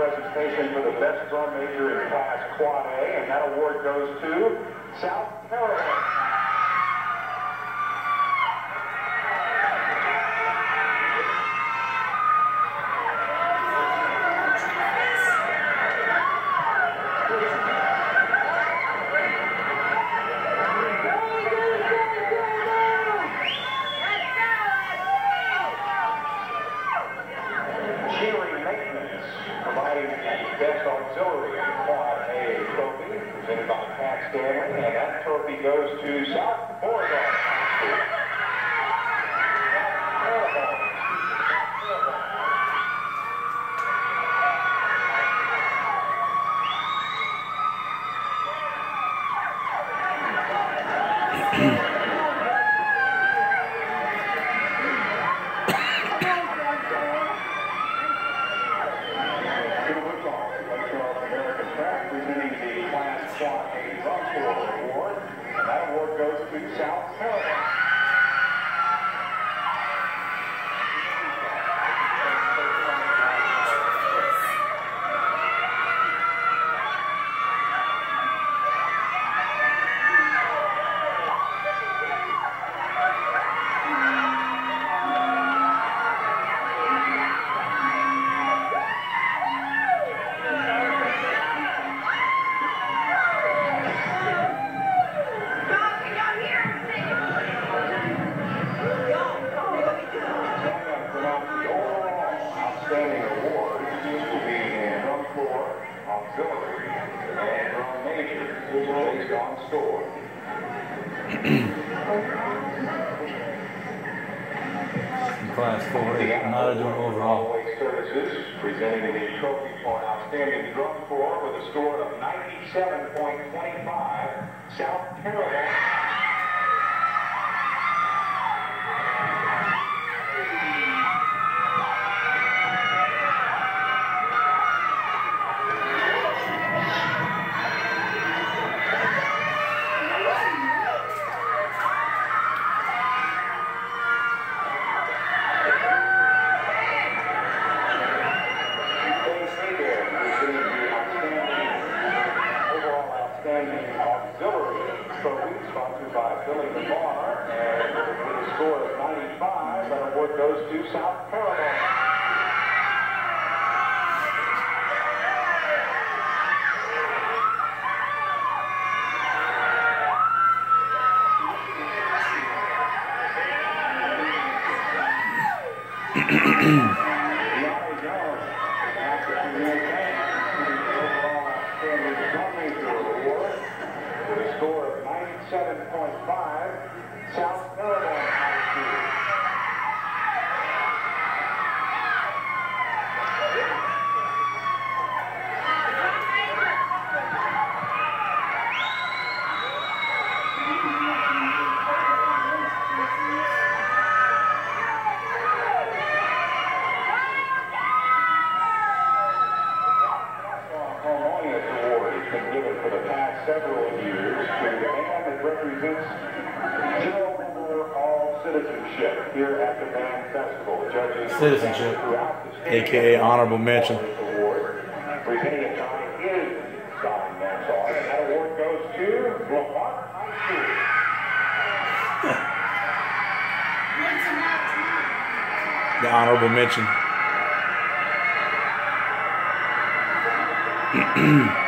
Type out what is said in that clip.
presentation for the best drum major in class Quad A, and that award goes to South Carolina. He goes to South Oregon. Is on class 4A, not doing overall. Services presenting a trophy for outstanding drum corps with a score of 97.25. South Carolina. Citizenship here at the band festival. Judges Citizenship. the. AKA honorable mention. Award. Presenting is Don and that award goes to High School. The honorable mention.